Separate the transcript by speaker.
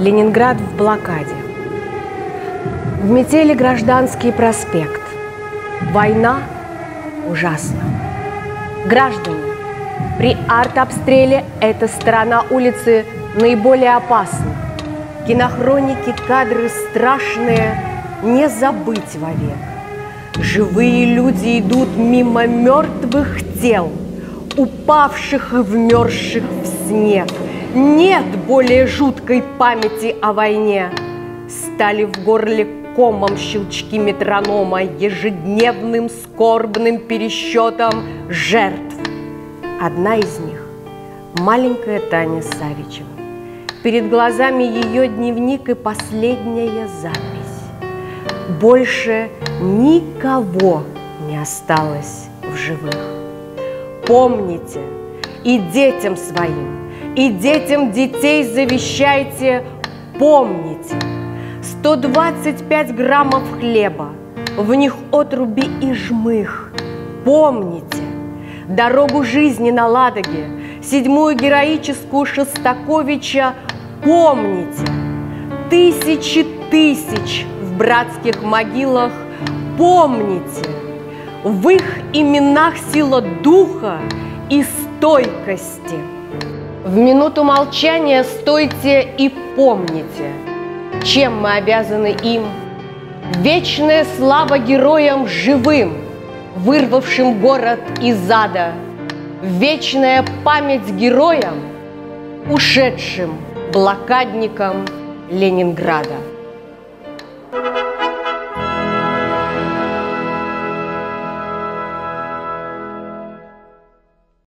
Speaker 1: Ленинград в блокаде. В метели гражданский проспект. Война ужасна. Граждане, при артобстреле эта сторона улицы наиболее опасна. Кинохроники, кадры страшные, не забыть вовек. Живые люди идут мимо мертвых тел, упавших и вмерзших в снег – нет более жуткой памяти о войне. Стали в горле комом щелчки метронома, ежедневным скорбным пересчетом жертв. Одна из них – маленькая Таня Савичева. Перед глазами ее дневник и последняя запись. Больше никого не осталось в живых. Помните и детям своим – и детям детей завещайте, помните, 125 граммов хлеба, в них отруби и жмых. Помните. Дорогу жизни на Ладоге, седьмую героическую Шостаковича, помните. Тысячи тысяч в братских могилах, помните в их именах сила духа и стойкости. В минуту молчания стойте и помните, чем мы обязаны им. Вечная слава героям живым, вырвавшим город из ада. Вечная память героям, ушедшим блокадникам Ленинграда.